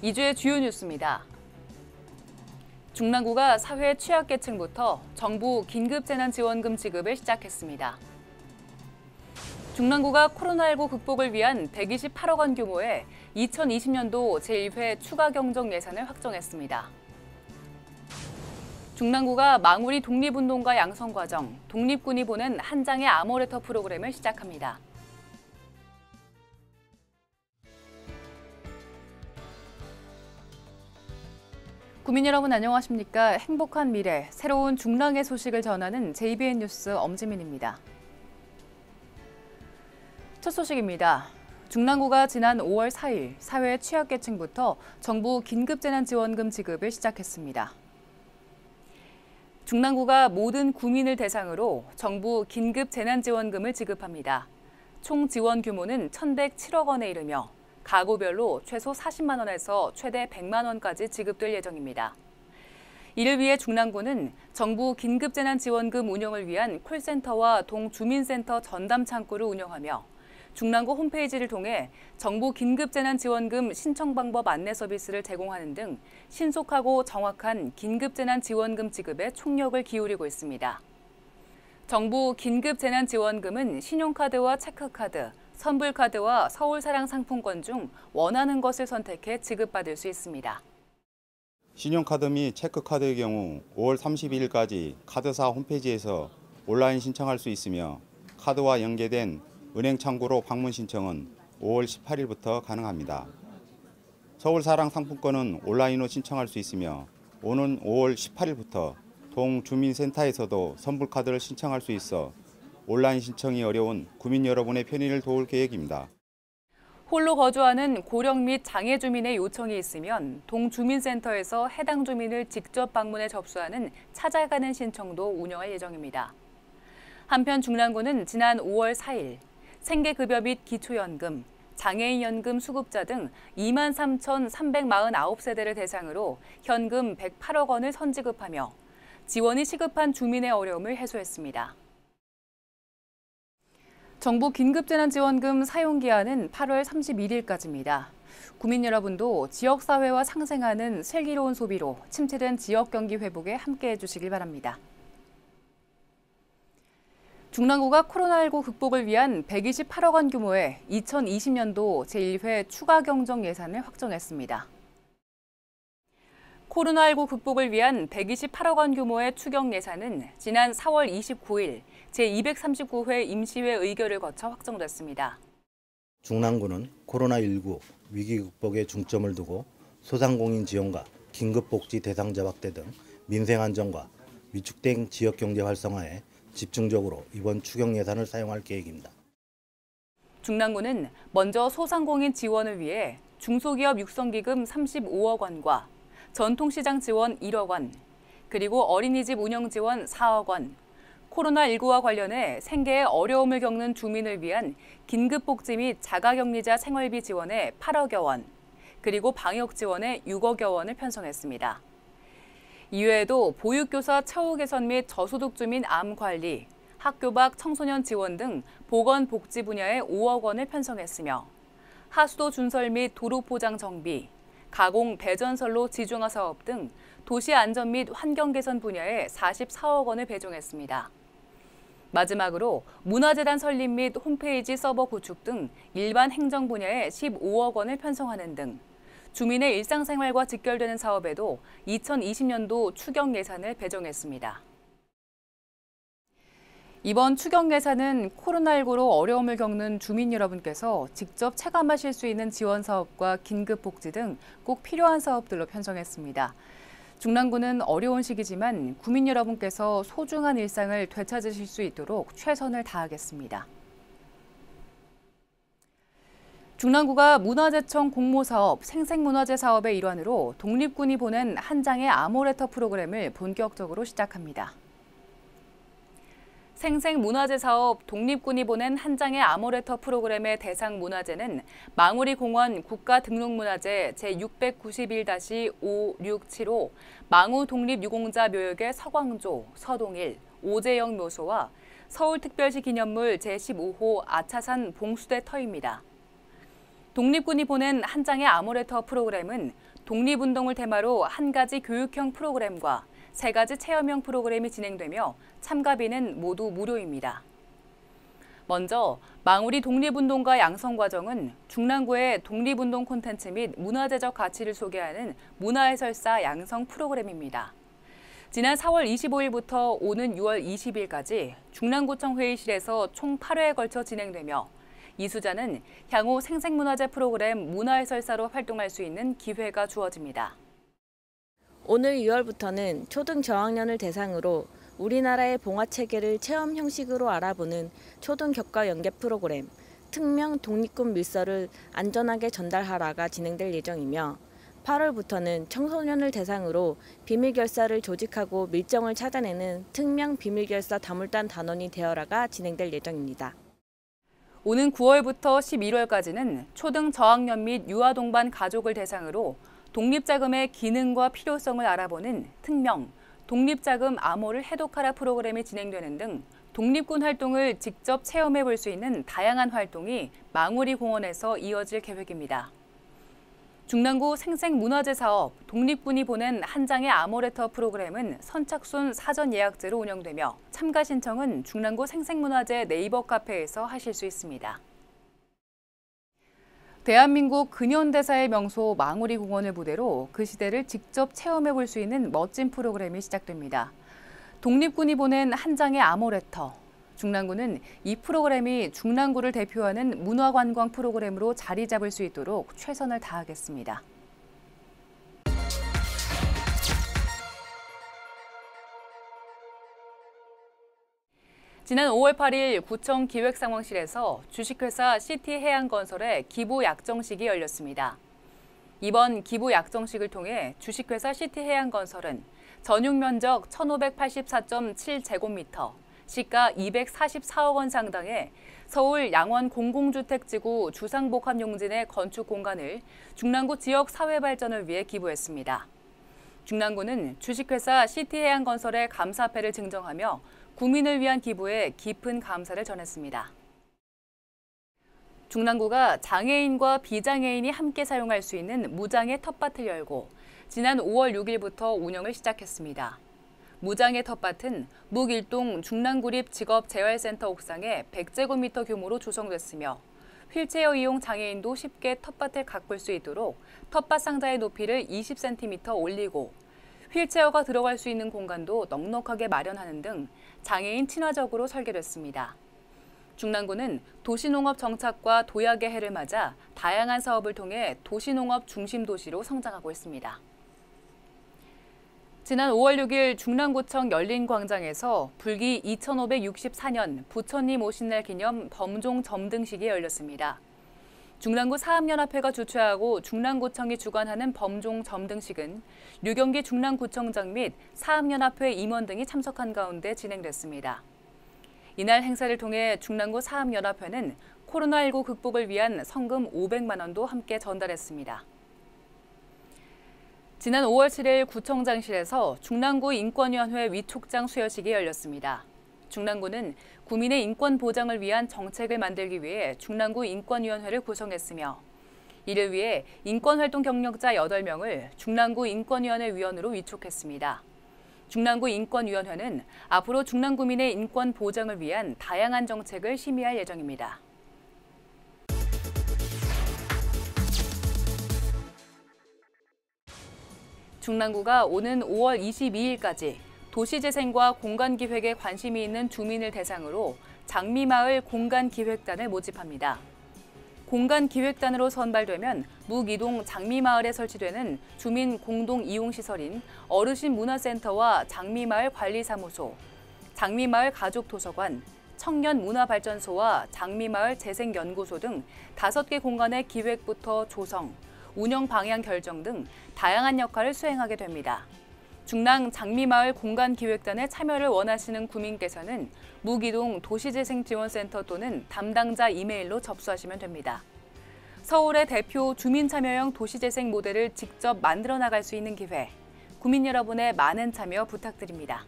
이주의 주요 뉴스입니다. 중랑구가 사회 취약계층부터 정부 긴급재난지원금 지급을 시작했습니다. 중랑구가 코로나19 극복을 위한 128억 원 규모의 2020년도 제1회 추가 경정 예산을 확정했습니다. 중랑구가 망우리 독립운동가 양성 과정, 독립군이 보낸 한 장의 아모레터 프로그램을 시작합니다. 국민 여러분 안녕하십니까? 행복한 미래, 새로운 중랑의 소식을 전하는 JBN 뉴스 엄지민입니다. 첫 소식입니다. 중랑구가 지난 5월 4일 사회 취약계층부터 정부 긴급재난지원금 지급을 시작했습니다. 중랑구가 모든 구민을 대상으로 정부 긴급재난지원금을 지급합니다. 총 지원 규모는 1,107억 원에 이르며 가구별로 최소 40만 원에서 최대 100만 원까지 지급될 예정입니다. 이를 위해 중랑구는 정부 긴급재난지원금 운영을 위한 콜센터와 동주민센터 전담 창구를 운영하며 중랑구 홈페이지를 통해 정부 긴급재난지원금 신청 방법 안내 서비스를 제공하는 등 신속하고 정확한 긴급재난지원금 지급에 총력을 기울이고 있습니다. 정부 긴급재난지원금은 신용카드와 체크카드, 선불카드와 서울사랑 상품권 중 원하는 것을 선택해 지급받을 수 있습니다. 신용카드 및 체크카드의 경우 5월 32일까지 카드사 홈페이지에서 온라인 신청할 수 있으며 카드와 연계된 은행 창구로 방문 신청은 5월 18일부터 가능합니다. 서울사랑 상품권은 온라인으로 신청할 수 있으며 오는 5월 18일부터 동주민센터에서도 선불카드를 신청할 수 있어 온라인 신청이 어려운 구민 여러분의 편의를 도울 계획입니다. 홀로 거주하는 고령 및 장애 주민의 요청이 있으면 동주민센터에서 해당 주민을 직접 방문해 접수하는 찾아가는 신청도 운영할 예정입니다. 한편 중랑구는 지난 5월 4일 생계급여 및 기초연금, 장애인연금 수급자 등 2만 3,349세대를 대상으로 현금 108억 원을 선지급하며 지원이 시급한 주민의 어려움을 해소했습니다. 정부 긴급재난지원금 사용기한은 8월 31일까지입니다. 국민 여러분도 지역사회와 상생하는 슬기로운 소비로 침체된 지역 경기 회복에 함께해 주시길 바랍니다. 중랑구가 코로나19 극복을 위한 128억 원 규모의 2020년도 제1회 추가 경정 예산을 확정했습니다. 코로나19 극복을 위한 128억 원 규모의 추경 예산은 지난 4월 29일 제239회 임시회 의결을 거쳐 확정됐습니다. 중랑구는 코로나19 위기 극복에 중점을 두고 소상공인 지원과 긴급복지 대상자 확대 등 민생 안정과 위축된 지역 경제 활성화에 집중적으로 이번 추경 예산을 사용할 계획입니다. 중랑구는 먼저 소상공인 지원을 위해 중소기업 육성기금 35억 원과 전통시장 지원 1억 원, 그리고 어린이집 운영 지원 4억 원, 코로나19와 관련해 생계에 어려움을 겪는 주민을 위한 긴급복지 및 자가격리자 생활비 지원에 8억여 원, 그리고 방역 지원에 6억여 원을 편성했습니다. 이외에도 보육교사 처우 개선 및 저소득 주민 암 관리, 학교 밖 청소년 지원 등 보건 복지 분야에 5억 원을 편성했으며 하수도 준설 및 도로 포장 정비, 가공 배전설로 지중화 사업 등 도시 안전 및 환경 개선 분야에 44억 원을 배정했습니다. 마지막으로 문화재단 설립 및 홈페이지 서버 구축 등 일반 행정 분야에 15억 원을 편성하는 등 주민의 일상생활과 직결되는 사업에도 2020년도 추경 예산을 배정했습니다. 이번 추경 예산은 코로나19로 어려움을 겪는 주민 여러분께서 직접 체감하실 수 있는 지원 사업과 긴급 복지 등 꼭 필요한 사업들로 편성했습니다. 중랑구는 어려운 시기지만 구민 여러분께서 소중한 일상을 되찾으실 수 있도록 최선을 다하겠습니다. 중랑구가 문화재청 공모사업 생생문화재 사업의 일환으로 독립군이 보낸 한 장의 아모레터 프로그램을 본격적으로 시작합니다. 생생문화재 사업 독립군이 보낸 한 장의 아모레터 프로그램의 대상 문화재는 망우리 공원 국가등록문화재 제691-5675 망우 독립유공자 묘역의 서광조, 서동일, 오재영 묘소와 서울특별시 기념물 제15호 아차산 봉수대 터입니다. 독립군이 보낸 한 장의 아모레터 프로그램은 독립운동을 테마로 한 가지 교육형 프로그램과 세 가지 체험형 프로그램이 진행되며 참가비는 모두 무료입니다. 먼저 망우리 독립운동가 양성 과정은 중랑구의 독립운동 콘텐츠 및 문화재적 가치를 소개하는 문화해설사 양성 프로그램입니다. 지난 4월 25일부터 오는 6월 20일까지 중랑구청 회의실에서 총 8회에 걸쳐 진행되며 이수자는 향후 생생문화재 프로그램 문화해설사로 활동할 수 있는 기회가 주어집니다. 오늘 6월부터는 초등 저학년을 대상으로 우리나라의 봉화 체계를 체험 형식으로 알아보는 초등 격과 연계 프로그램 특명 독립군 밀서를 안전하게 전달하라가 진행될 예정이며 8월부터는 청소년을 대상으로 비밀결사를 조직하고 밀정을 찾아내는 특명 비밀결사 다물단 단원이 되어라가 진행될 예정입니다. 오는 9월부터 11월까지는 초등 저학년 및 유아 동반 가족을 대상으로 독립자금의 기능과 필요성을 알아보는 특명 독립자금 암호를 해독하라 프로그램이 진행되는 등 독립군 활동을 직접 체험해 볼 수 있는 다양한 활동이 망우리 공원에서 이어질 계획입니다. 중랑구 생생문화재 사업 독립군이 보낸 한 장의 아모레터 프로그램은 선착순 사전 예약제로 운영되며 참가 신청은 중랑구 생생문화재 네이버 카페에서 하실 수 있습니다. 대한민국 근현대사의 명소 망우리 공원을 무대로 그 시대를 직접 체험해 볼 수 있는 멋진 프로그램이 시작됩니다. 독립군이 보낸 한 장의 아모레터. 중랑구는 이 프로그램이 중랑구를 대표하는 문화관광 프로그램으로 자리 잡을 수 있도록 최선을 다하겠습니다. 지난 5월 8일 구청 기획상황실에서 주식회사 시티해양건설의 기부 약정식이 열렸습니다. 이번 기부 약정식을 통해 주식회사 시티해양건설은 전용 면적 1,584.7제곱미터, 시가 244억 원 상당의 서울 양원 공공주택지구 주상복합용진의 건축 공간을 중랑구 지역 사회 발전을 위해 기부했습니다. 중랑구는 주식회사 시티해양건설의 감사패를 증정하며 국민을 위한 기부에 깊은 감사를 전했습니다. 중랑구가 장애인과 비장애인이 함께 사용할 수 있는 무장의 텃밭을 열고 지난 5월 6일부터 운영을 시작했습니다. 무장의 텃밭은 묵일동 중랑구립 직업재활센터 옥상에 100제곱미터 규모로 조성됐으며 휠체어 이용 장애인도 쉽게 텃밭을 가꿀 수 있도록 텃밭 상자의 높이를 20cm 올리고 휠체어가 들어갈 수 있는 공간도 넉넉하게 마련하는 등 장애인 친화적으로 설계됐습니다. 중랑구는 도시농업 정착과 도약의 해를 맞아 다양한 사업을 통해 도시농업 중심 도시로 성장하고 있습니다. 지난 5월 6일 중랑구청 열린 광장에서 불기 2564년 부처님 오신 날 기념 범종 점등식이 열렸습니다. 중랑구 사업연합회가 주최하고 중랑구청이 주관하는 범종 점등식은 류경기 중랑구청장 및 사업연합회 임원 등이 참석한 가운데 진행됐습니다. 이날 행사를 통해 중랑구 사업연합회는 코로나19 극복을 위한 성금 500만 원도 함께 전달했습니다. 지난 5월 7일 구청장실에서 중랑구 인권위원회 위촉장 수여식이 열렸습니다. 중랑구는 구민의 인권 보장을 위한 정책을 만들기 위해 중랑구 인권위원회를 구성했으며 이를 위해 인권활동 경력자 8명을 중랑구 인권위원회 위원으로 위촉했습니다. 중랑구 인권위원회는 앞으로 중랑구민의 인권 보장을 위한 다양한 정책을 심의할 예정입니다. 중랑구가 오는 5월 22일까지 도시재생과 공간기획에 관심이 있는 주민을 대상으로 장미마을 공간기획단을 모집합니다. 공간기획단으로 선발되면 묵이동 장미마을에 설치되는 주민 공동 이용시설인 어르신 문화센터와 장미마을 관리사무소, 장미마을 가족도서관, 청년문화발전소와 장미마을 재생연구소 등 다섯 개 공간의 기획부터 조성, 운영 방향 결정 등 다양한 역할을 수행하게 됩니다. 중랑 장미마을 공간기획단에 참여를 원하시는 구민께서는 무기동 도시재생지원센터 또는 담당자 이메일로 접수하시면 됩니다. 서울의 대표 주민참여형 도시재생 모델을 직접 만들어 나갈 수 있는 기회, 구민 여러분의 많은 참여 부탁드립니다.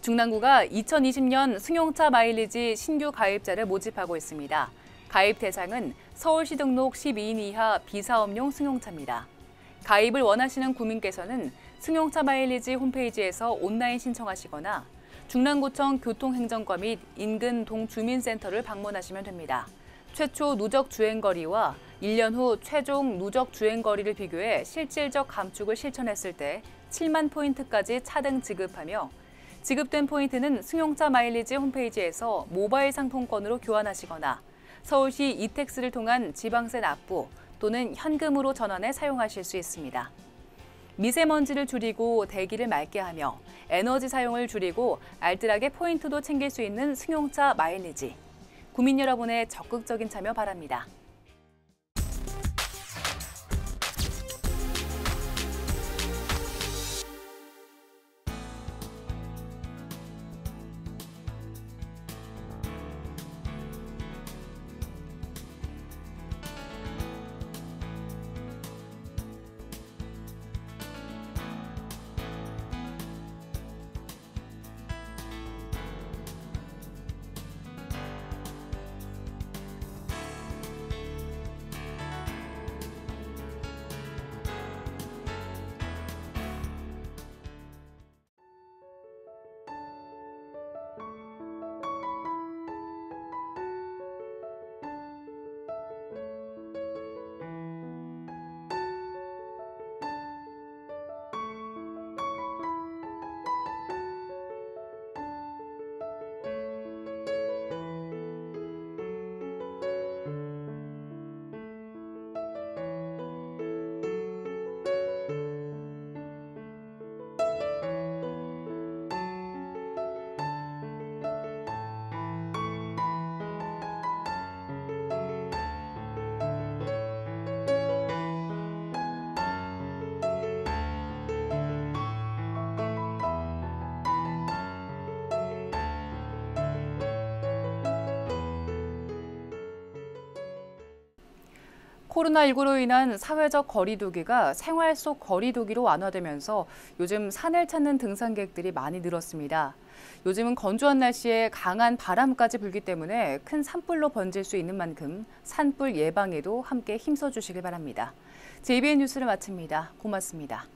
중랑구가 2020년 승용차 마일리지 신규 가입자를 모집하고 있습니다. 가입 대상은 서울시 등록 12인 이하 비사업용 승용차입니다. 가입을 원하시는 구민께서는 승용차 마일리지 홈페이지에서 온라인 신청하시거나 중랑구청 교통행정과 및 인근 동주민센터를 방문하시면 됩니다. 최초 누적 주행거리와 1년 후 최종 누적 주행거리를 비교해 실질적 감축을 실천했을 때 7만 포인트까지 차등 지급하며 지급된 포인트는 승용차 마일리지 홈페이지에서 모바일 상품권으로 교환하시거나 서울시 이택스를 통한 지방세 납부 또는 현금으로 전환해 사용하실 수 있습니다. 미세먼지를 줄이고 대기를 맑게 하며 에너지 사용을 줄이고 알뜰하게 포인트도 챙길 수 있는 승용차 마일리지. 구민 여러분의 적극적인 참여 바랍니다. 코로나19로 인한 사회적 거리두기가 생활 속 거리두기로 완화되면서 요즘 산을 찾는 등산객들이 많이 늘었습니다. 요즘은 건조한 날씨에 강한 바람까지 불기 때문에 큰 산불로 번질 수 있는 만큼 산불 예방에도 함께 힘써 주시길 바랍니다. JBN 뉴스를 마칩니다. 고맙습니다.